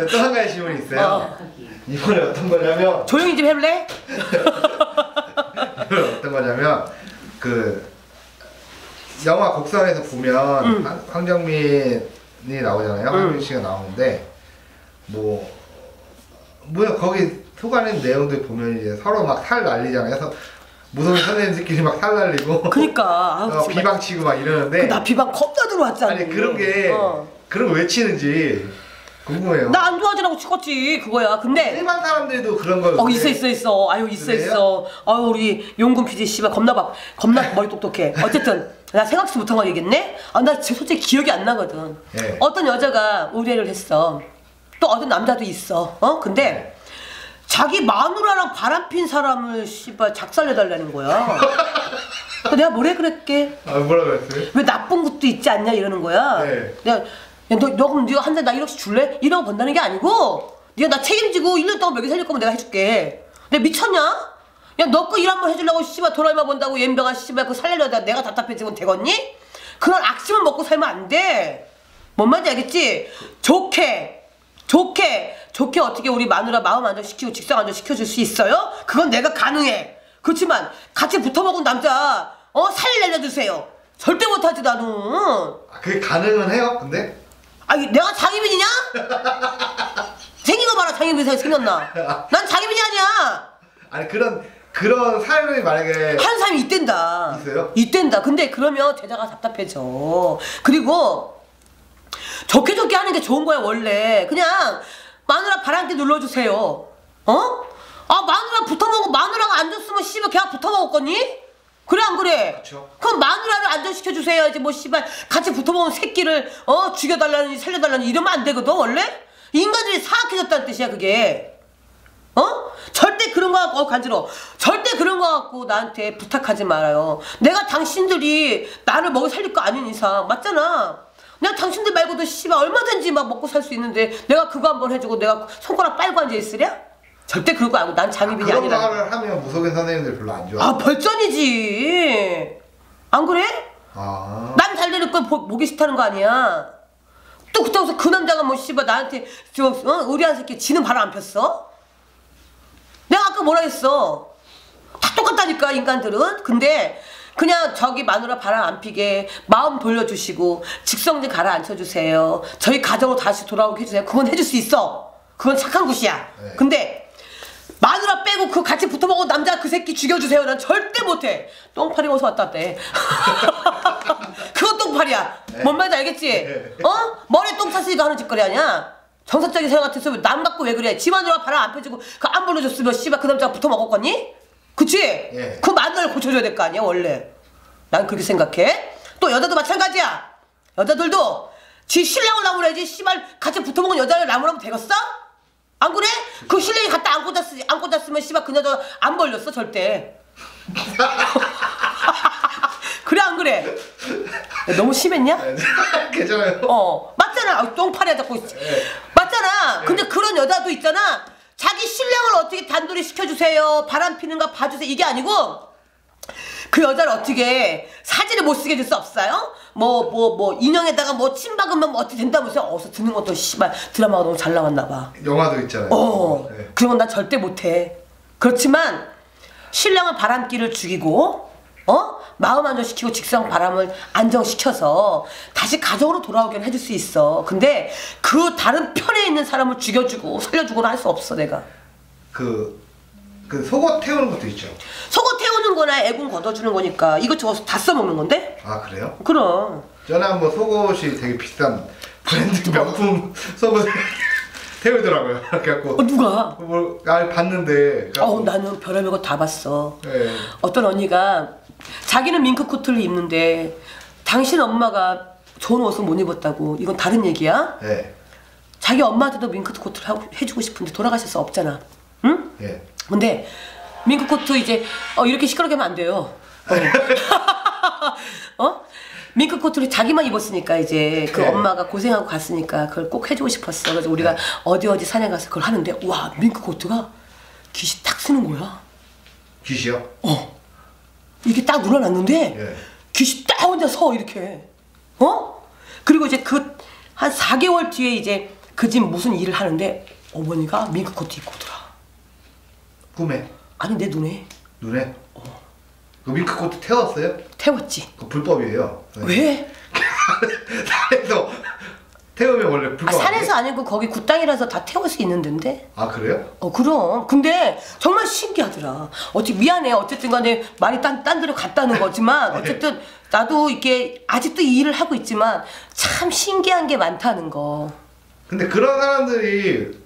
네, 또한 가지 질문이 있어요. 어. 이번에 어떤 거냐면 조용히 좀 해볼래? 어떤 거냐면 그 영화 곡성에서 보면 음. 황- 황정민이 나오잖아요. 음. 황정민 씨가 나오는데 뭐 뭐야 거기 속안는 내용들 보면 이제 서로 막 살 날리잖아요. 그래서 무서운 선생님들끼리 막 살 날리고 그니까 아, 어. 비방 치고 막 이러는데 그나 비방 겁나 들어왔잖아. 아니 그런 게 어. 그런 거 왜 치는지 궁금해요. 나 안 좋아하지라고 찍었지 그거야. 근데 일반 사람들도 그런 걸어 있어 있어 있어. 아유 있어 그래요? 있어. 아유 우리 용군 PD 씨발 겁나 밥 겁나 머리 똑똑해. 어쨌든 나 생각지 못한 거 얘기했네. 아나 솔직히 기억이 안 나거든. 예. 어떤 여자가 의뢰를 했어. 또 어떤 남자도 있어. 어 근데 자기 마누라랑 바람핀 사람을 씨발 작살내 달라는 거야. 내가 뭐래 그랬게? 아 뭐라고 했어요? 왜 나쁜 것도 있지 않냐 이러는 거야. 네. 내가 야, 너, 너 그럼 네가 한 달 나 1억씩 줄래? 1억 번다는 게 아니고 네가 나 책임지고 1년 동안 먹여 살릴 거면 내가 해줄게. 내가 미쳤냐? 야너거일한 번 해주려고 씨발 돈 얼마 번다고 옌병아 씨발 그거 살려려다 내가 답답해지면 되겠니? 그런 악심을 먹고 살면 안 돼. 뭔 말인지 알겠지? 좋게 좋게 좋게 어떻게 우리 마누라 마음 안정시키고 직성 안정시켜줄 수 있어요? 그건 내가 가능해. 그렇지만 같이 붙어먹은 남자 어? 살 내려주세요. 절대 못하지 나는. 아, 그게 가능은 해요? 근데 아니 내가 장희빈이냐? 생긴 거 봐라 장희빈 생겼나? 난 장희빈이 아니야. 아니 그런 그런 사연이 만약에 하는 사람이 이땐다. 있어요? 이땐다. 근데 그러면 대자가 답답해져. 그리고 좋게 좋게 하는 게 좋은 거야 원래. 그냥 마누라 바람기 눌러주세요. 어? 아 마누라 붙어먹고 마누라가 안 줬으면 씨발 걔가 붙어먹었거니? 그래 안 그래? 그쵸. 그럼 마누라를 안전시켜 주세요지 뭐 씨발 같이 붙어먹은 새끼를 어 죽여달라니 살려달라니 이러면 안 되거든 원래? 인간들이 사악해졌다는 뜻이야 그게. 어? 절대 그런 거 갖고 어, 간지러. 절대 그런 거 갖고 나한테 부탁하지 말아요. 내가 당신들이 나를 먹여 살릴 거 아닌 이상 맞잖아. 내가 당신들 말고도 씨발 얼마든지 막 먹고 살 수 있는데 내가 그거 한번 해주고 내가 손가락 빨고 앉아 있으랴? 절대 그럴 거 아니고 난 장희빈이 그런 아니라. 말을 하면 무속인 선생님들 별로 안 좋아. 아 벌전이지. 안 그래? 아. 남잘 되는 걸 보- 보기 싫다는 거 아니야. 또 그때부터 그 남자가 뭐 씨발 나한테 저 어? 의리한 새끼 지는 바람 안 폈어? 내가 아까 뭐라 했어? 다 똑같다니까 인간들은. 근데 그냥 저기 마누라 바람 안 피게 마음 돌려주시고 직성 좀 가라앉혀주세요. 저희 가정으로 다시 돌아오게 해주세요. 그건 해줄 수 있어. 그건 착한 곳이야. 네. 근데 그 같이 붙어 먹은 남자 그 새끼 죽여주세요. 난 절대 못해. 똥파리 어디서 왔다 대. 그거 똥파리야. 뭔 말인지 알겠지? 네. 어? 머리에 똥 찼으니까 하는 짓거리 아니야? 정상적인 생각 같아서 왜남 갖고 왜 그래? 지 마누라 바람 안 펴주고 그 안 불러줬으면 씨발 그 남자가 붙어 먹었거니? 그치? 예. 그 마누라를 고쳐줘야 될 거 아니야 원래. 난 그렇게 생각해. 또 여자도 마찬가지야. 여자들도 지 신랑을 나무래야지 씨발 같이 붙어먹은 여자를 나무라면 되겠어? 안 그래? 그 신랑이 갖다 안고 잤으, 안고 잤으면 씨발 그 여자 안 벌렸어 절대. 그래 안 그래? 야, 너무 심했냐? 괜찮아요. 어 맞잖아 아, 똥파리야 자꾸 예. 맞잖아 근데 그런 여자도 있잖아 자기 신랑을 어떻게 단둘이 시켜주세요 바람 피는 거 봐주세요 이게 아니고 그 여자를 어떻게 사진을 못 쓰게 해줄 수 없어요? 뭐 뭐 뭐 인형에다가 뭐침 박으면 뭐 어떻게 된다면서 어서 듣는 것도 씨발 드라마가 너무 잘 나왔나 봐 영화도 있잖아요. 어, 네. 그런 건난 절대 못해. 그렇지만 신랑은 바람기를 죽이고, 어? 마음 안정시키고 직성 바람을 안정시켜서 다시 가정으로 돌아오게 해줄 수 있어. 근데 그 다른 편에 있는 사람을 죽여주고 살려주고는 할 수 없어, 내가. 그, 그 속옷 태우는 것도 있죠. 속옷 태우는 거나 애군 걷어주는 거니까 이것저것 다 써먹는 건데? 아 그래요? 그럼. 전에 한번 속옷이 되게 비싼 브랜드 명품 속옷 태우더라고요. 그래갖고 어, 누가? 뭐, 아 봤는데. 어, 나는 별의별 거 다 봤어. 네. 어떤 언니가 자기는 밍크 코트를 입는데 당신 엄마가 좋은 옷을 못 입었다고 이건 다른 얘기야? 네. 자기 엄마한테도 밍크 코트를 하고, 해주고 싶은데 돌아가실 수 없잖아 응? 예. 근데 밍크 코트 이제 어, 이렇게 시끄럽게 하면 안 돼요 어? 어? 밍크 코트를 자기만 입었으니까 이제 그 네. 엄마가 고생하고 갔으니까 그걸 꼭 해주고 싶었어 그래서 우리가 네. 어디 어디 사냥 가서 그걸 하는데 와 밍크 코트가 깃이 딱 쓰는 거야 귀시요? 어. 이게 딱 눌러놨는데 예. 귀신 딱 혼자 서 이렇게. 어? 그리고 이제 그 한 4개월 뒤에 이제 그 집 무슨 일을 하는데 어머니가 밍크 코트 입고 오더라. 꿈에 아니 내 눈에 눈에 그 밍크코트 태웠어요? 태웠지. 그 불법이에요. 네. 왜? 산에서 태우면 원래 아, 불법. 산에서 아니고 거기 굿땅이라서 다 태울 수 있는 데인데. 아 그래요? 어 그럼 근데 정말 신기하더라 어찌 미안해 어쨌든 간에 많이 딴, 딴 데로 갔다는 거지만 네. 어쨌든 나도 이게 아직도 이 일을 하고 있지만 참 신기한 게 많다는 거 근데 그런 사람들이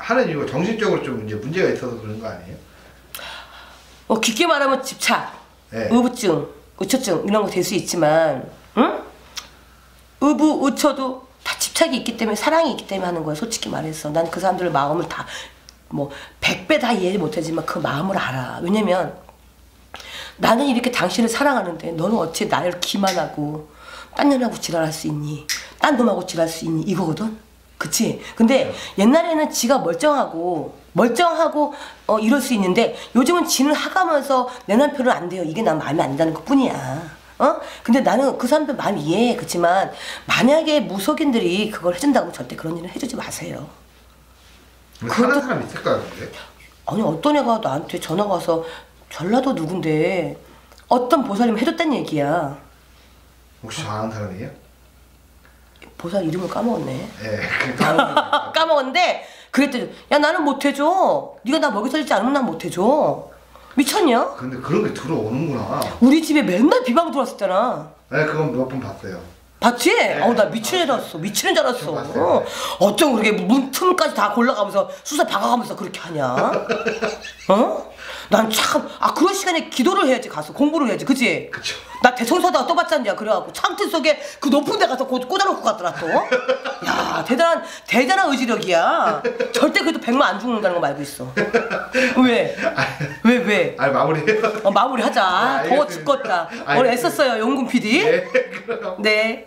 하는 이유가 정신적으로 좀 이제 문제가 있어서 그런 거 아니에요? 어, 깊게 말하면 집착 네. 의부증 의처증 이런 거 될 수 있지만 응? 의부 의처도 다 집착이 있기 때문에 사랑이 있기 때문에 하는 거야 솔직히 말해서 난 그 사람들의 마음을 다 뭐 백 배 다 이해 못하지만 그 마음을 알아 왜냐면 나는 이렇게 당신을 사랑하는데 너는 어찌 나를 기만하고 딴 년하고 지랄할 수 있니? 딴 놈하고 지랄할 수 있니? 이거거든? 그치? 근데 옛날에는 지가 멀쩡하고 멀쩡하고 어 이럴 수 있는데 요즘은 지는 하가면서 내 남편은 안 돼요. 이게 난 마음에 안 든다는 것 뿐이야. 어? 근데 나는 그 사람들 마음 이해해. 그렇지만 만약에 무속인들이 그걸 해준다고 절대 그런 일을 해주지 마세요. 하는 사람 있을까요, 근데? 아니 어떤 애가 나한테 전화가 와서 전라도 누군데 어떤 보살님 해줬단 얘기야. 혹시 아는 사람이에요? 보살 이름을 까먹었네. 예. 그 다음 까먹었는데 그랬더니 야 나는 못해줘. 네가 나 먹여 살리지 않으면 난 못해줘. 미쳤냐? 근데 그런 게 들어오는구나. 우리 집에 맨날 비방 들어왔었잖아. 네, 그건 몇 번 봤어요. 봤지? 어우 나 미치는 줄 알았어. 미치는 줄 알았어. 봤어요. 어. 어쩜 그렇게 문 틈까지 다 골라가면서 수사 박아가면서 그렇게 하냐? 어? 난 참, 아, 그런 시간에 기도를 해야지, 가서. 공부를 해야지, 그지? 그쵸. 나 대청소하다가 또 봤잖냐, 그래갖고. 창틀 속에 그 높은 데 가서 꽂- 꽂아놓고 갔더라, 또. 야, 대단한, 대단한 의지력이야. 절대 그래도 백만 안 죽는다는 거 알고 있어. 왜? 왜, 왜? 아니 마무리해요. 어, 마무리 하자. 네, 더워 알겠습니다. 죽겠다. 오늘 알겠습니다. 애썼어요, 용군 PD. 네. 네.